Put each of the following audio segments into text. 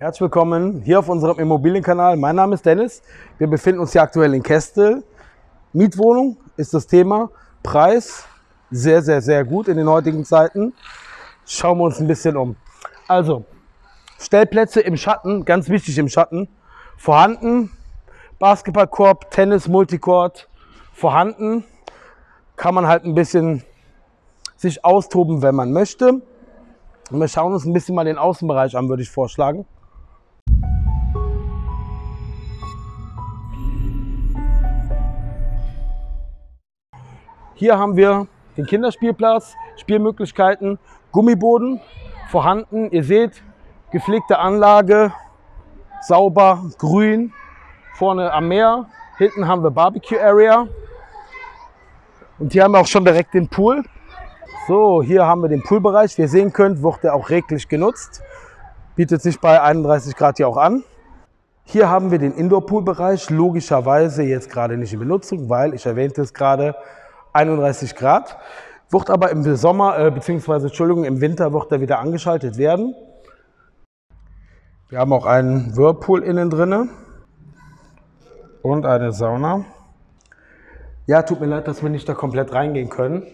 Herzlich willkommen hier auf unserem Immobilienkanal. Mein Name ist Dennis. Wir befinden uns hier aktuell in Kestel. Mietwohnung ist das Thema. Preis sehr, sehr, sehr gut in den heutigen Zeiten. Schauen wir uns ein bisschen um. Also, Stellplätze im Schatten, ganz wichtig im Schatten, vorhanden. Basketballkorb, Tennis, Multicourt vorhanden. Kann man halt ein bisschen sich austoben, wenn man möchte. Und wir schauen uns ein bisschen mal den Außenbereich an, würde ich vorschlagen. Hier haben wir den Kinderspielplatz, Spielmöglichkeiten, Gummiboden vorhanden. Ihr seht, gepflegte Anlage, sauber, grün, vorne am Meer. Hinten haben wir Barbecue Area. Und hier haben wir auch schon direkt den Pool. So, hier haben wir den Poolbereich. Wie ihr sehen könnt, wird er auch reglich genutzt. Bietet sich bei 31 Grad hier auch an. Hier haben wir den Indoor-Pool-Bereich, logischerweise jetzt gerade nicht in Benutzung, weil ich erwähnte es gerade, 31 Grad. Wird aber im Sommer, äh, beziehungsweise Entschuldigung, im Winter wird er wieder angeschaltet werden. Wir haben auch einen Whirlpool innen drinne und eine Sauna. Ja, tut mir leid, dass wir nicht da komplett reingehen können.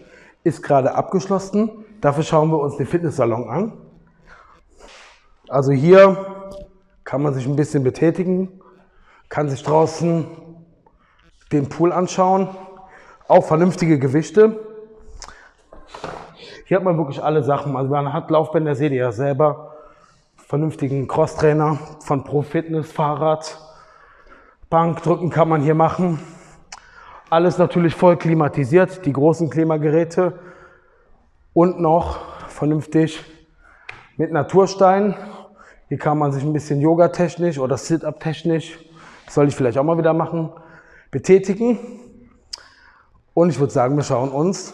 Ist gerade abgeschlossen. Dafür schauen wir uns den Fitnesssalon an. Also hier kann man sich ein bisschen betätigen, kann sich draußen den Pool anschauen. Auch vernünftige Gewichte. Hier hat man wirklich alle Sachen. Also man hat Laufbänder, seht ihr ja selber. Vernünftigen Crosstrainer von Pro Fitness, Fahrrad, Bankdrücken kann man hier machen. Alles natürlich voll klimatisiert, die großen Klimageräte. Und noch vernünftig mit Naturstein. Hier kann man sich ein bisschen Yoga-technisch oder Sit-Up-technisch, soll ich vielleicht auch mal wieder machen, betätigen. Und ich würde sagen, wir schauen uns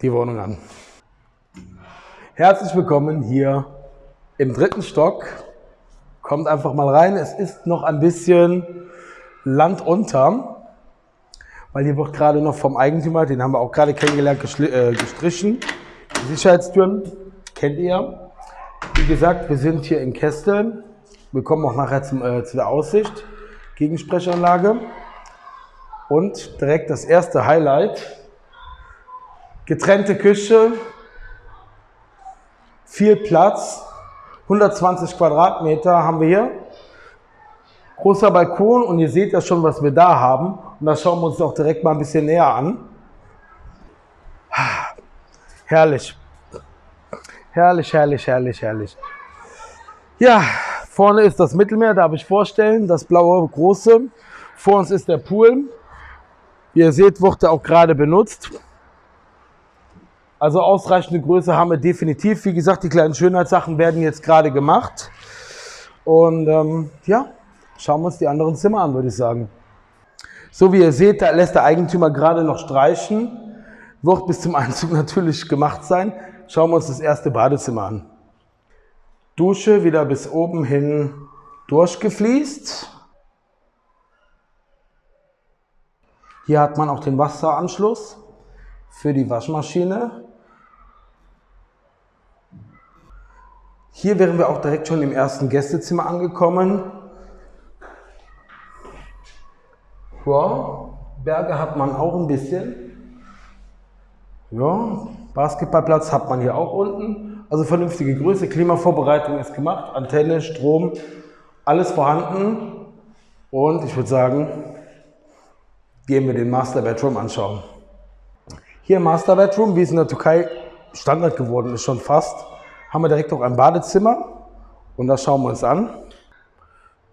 die Wohnung an. Herzlich willkommen hier im dritten Stock. Kommt einfach mal rein. Es ist noch ein bisschen Land unter, weil hier wird gerade noch vom Eigentümer, den haben wir auch gerade kennengelernt, äh, gestrichen. Die Sicherheitstüren kennt ihr. Wie gesagt, wir sind hier in Kestel. Wir kommen auch nachher zum, äh, zu der Aussicht, Gegensprechanlage. Und direkt das erste Highlight. Getrennte Küche, viel Platz, 120 Quadratmeter haben wir hier. Großer Balkon und ihr seht ja schon, was wir da haben. Und das schauen wir uns auch direkt mal ein bisschen näher an. Herrlich. Herrlich, herrlich, herrlich, herrlich. Ja, vorne ist das Mittelmeer, darf ich vorstellen, das blaue große. Vor uns ist der Pool. Wie ihr seht, wird er auch gerade benutzt. Also ausreichende Größe haben wir definitiv. Wie gesagt, die kleinen Schönheitssachen werden jetzt gerade gemacht. Und ähm, ja, schauen wir uns die anderen Zimmer an, würde ich sagen. So wie ihr seht, da lässt der Eigentümer gerade noch streichen. Wird bis zum Einzug natürlich gemacht sein. Schauen wir uns das erste Badezimmer an. Dusche wieder bis oben hin durchgefließt. Hier hat man auch den Wasseranschluss für die Waschmaschine. Hier wären wir auch direkt schon im ersten Gästezimmer angekommen. Ja, Berge hat man auch ein bisschen. Ja, Basketballplatz hat man hier auch unten. Also vernünftige Größe, Klimavorbereitung ist gemacht, Antenne, Strom, alles vorhanden. Und ich würde sagen, gehen wir den Master Bedroom anschauen. Hier im Master Bedroom, wie es in der Türkei Standard geworden ist, schon fast haben wir direkt auch ein Badezimmer und das schauen wir uns an.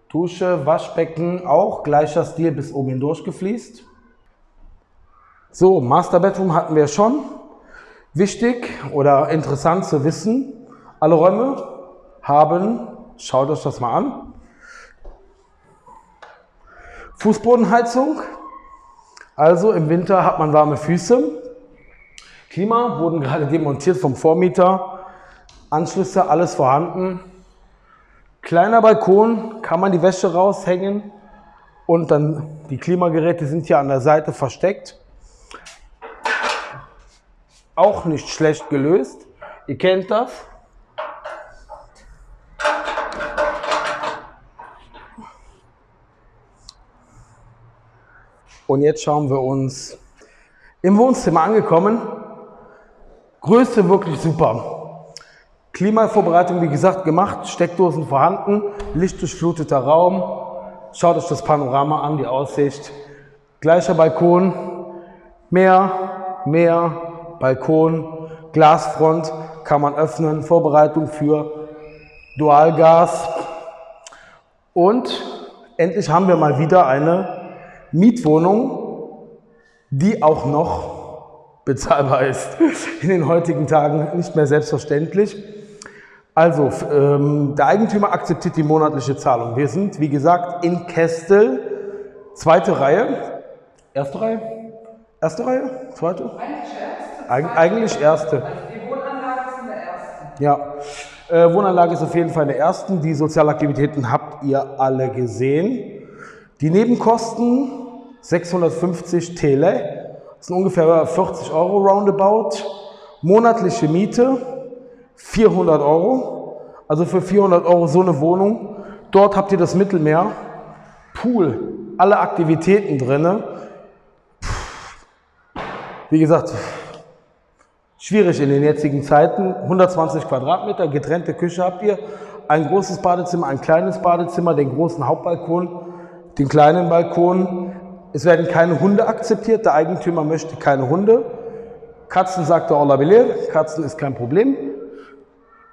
Dusche, Waschbecken, auch gleicher Stil bis oben hindurch gefliest. So, Master Bedroom hatten wir schon. Wichtig oder interessant zu wissen, alle Räume haben, schaut euch das mal an, Fußbodenheizung. Also im Winter hat man warme Füße. Klima wurden gerade demontiert vom Vormieter. Anschlüsse, alles vorhanden. Kleiner Balkon, kann man die Wäsche raushängen und dann die Klimageräte sind hier an der Seite versteckt. Auch nicht schlecht gelöst. Ihr kennt das. Und jetzt schauen wir uns im Wohnzimmer angekommen. Größe wirklich super. Klimavorbereitung, wie gesagt, gemacht, Steckdosen vorhanden, lichtdurchfluteter Raum. Schaut euch das Panorama an, die Aussicht. Gleicher Balkon, Meer, Meer, Balkon, Glasfront kann man öffnen, Vorbereitung für Dualgas. Und endlich haben wir mal wieder eine Mietwohnung, die auch noch bezahlbar ist. In den heutigen Tagen nicht mehr selbstverständlich. Also, ähm, der Eigentümer akzeptiert die monatliche Zahlung. Wir sind, wie gesagt, in Kestel, zweite Reihe. Erste Reihe? Erste Reihe? Zweite? Eigentlich erste. Eig eigentlich erste. Also die Wohnanlage ist in der ersten. Ja, äh, Wohnanlage ist auf jeden Fall in der ersten. Die Sozialaktivitäten habt ihr alle gesehen. Die Nebenkosten 650 Tele, das sind ungefähr 40 Euro roundabout. Monatliche Miete 400 Euro. Also für 400 Euro so eine Wohnung. Dort habt ihr das Mittelmeer, Pool, alle Aktivitäten drinne. Wie gesagt, schwierig in den jetzigen Zeiten. 120 Quadratmeter, getrennte Küche habt ihr, ein großes Badezimmer, ein kleines Badezimmer, den großen Hauptbalkon, den kleinen Balkon. Es werden keine Hunde akzeptiert, der Eigentümer möchte keine Hunde. Katzen sagt er Allah Belir, Katzen ist kein Problem.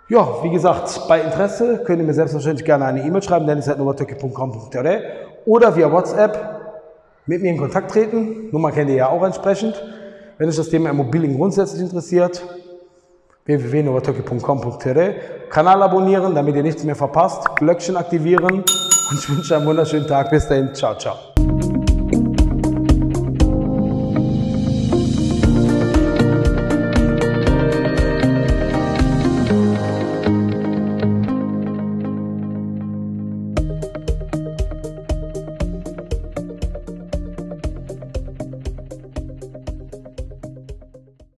Ja, wie gesagt, bei Interesse könnt ihr mir selbstverständlich gerne eine E-Mail schreiben, dennis.novatürkey.com.de oder via WhatsApp mit mir in Kontakt treten. Nummer kennt ihr ja auch entsprechend. Wenn euch das Thema Immobilien grundsätzlich interessiert, www.novatürkey.com.de Kanal abonnieren, damit ihr nichts mehr verpasst, Glöckchen aktivieren und ich wünsche einen wunderschönen Tag. Bis dahin, ciao, ciao.